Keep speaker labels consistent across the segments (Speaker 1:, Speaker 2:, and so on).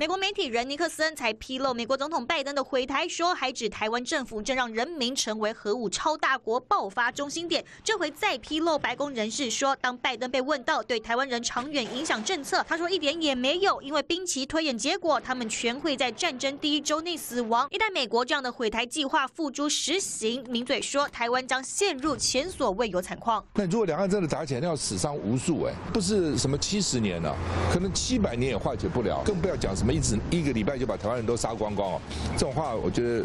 Speaker 1: 美国媒体人尼克森才披露，美国总统拜登的回台说，还指台湾政府正让人民成为核武超大国爆发中心点。这回再披露，白宫人士说，当拜登被问到对台湾人长远影响政策，他说一点也没有，因为兵棋推演结果，他们全会在战争第一周内死亡。一旦美国这样的毁台计划付诸实行，名嘴说，台湾将陷入前所未有惨况。
Speaker 2: 那如果两岸真的打起来，要死伤无数哎，不是什么七十年了，可能七百年也化解不了，更不要讲什么。一直一个礼拜就把台湾人都杀光光哦，这种话我觉得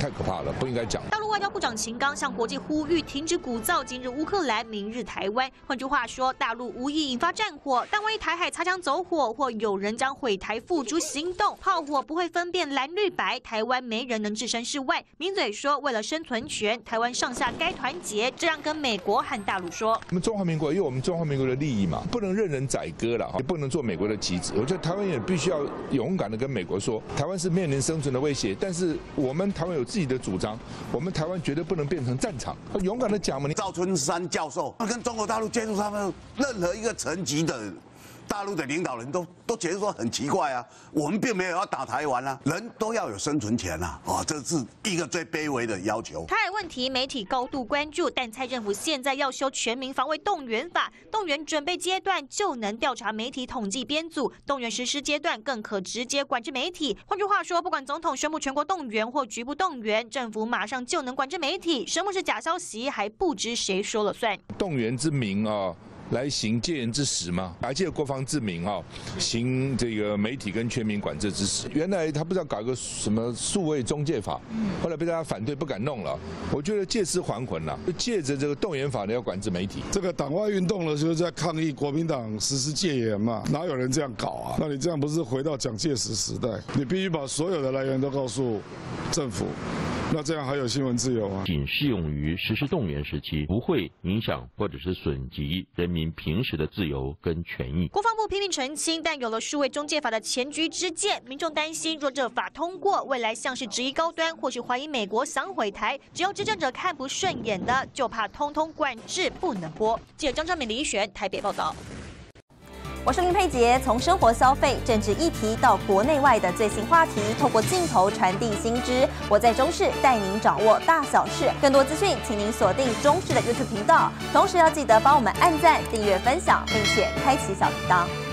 Speaker 2: 太可怕了，不应该讲。
Speaker 1: 大陆外交部长秦刚向国际呼吁停止鼓噪，今日乌克兰，明日台湾。换句话说，大陆无意引发战火，但万一台海擦枪走火，或有人将毁台付诸行动，炮火不会分辨蓝绿白，台湾没人能置身事外。名嘴说，为了生存权，台湾上下该团结，这样跟美国和大陆说。
Speaker 2: 我们中华民国有我们中华民国的利益嘛，不能任人宰割了，也不能做美国的棋子。我觉得台湾也必须要。勇敢的跟美国说，台湾是面临生存的威胁，但是我们台湾有自己的主张，我们台湾绝对不能变成战场。他勇敢的讲嘛，你
Speaker 3: 赵春山教授，他跟中国大陆接触，他们任何一个层级的。大陆的领导人都都觉得说很奇怪啊，我们并没有要打台湾啊，人都要有生存权啊，哦，这是一个最卑微的要求。
Speaker 1: 台海问题媒体高度关注，但蔡政府现在要修全民防卫动员法，动员准备阶段就能调查媒体统计编组，动员实施阶段更可直接管制媒体。换句话说，不管总统宣布全国动员或局部动员，政府马上就能管制媒体。什么是假消息，还不知谁说了算。
Speaker 2: 动员之名啊。来行戒严之实吗？还借国防之名啊，行这个媒体跟全民管制之实。原来他不知道搞个什么数位中介法，后来被大家反对，不敢弄了。我觉得借尸还魂了，借着这个动员法呢，要管制媒体。
Speaker 4: 这个党外运动呢，就是在抗议国民党实施戒严嘛，哪有人这样搞啊？那你这样不是回到蒋介石时代？你必须把所有的来源都告诉政府。那这样还有新闻自由啊？
Speaker 5: 仅适用于实施动员时期，不会影响或者是损及人民平时的自由跟权益。
Speaker 1: 国防部拼命澄清，但有了数位中介法的前车之鉴，民众担心若这法通过，未来像是质疑高端，或是怀疑美国想毁台，只要执政者看不顺眼的，就怕通通管制不能播。记者张昌敏、李一璇台北报道。我是林佩杰，从生活消费、政治议题到国内外的最新话题，透过镜头传递新知。我在中视带您掌握大小事，更多资讯，请您锁定中视的 YouTube 频道。同时要记得帮我们按赞、订阅、分享，并且开启小铃铛。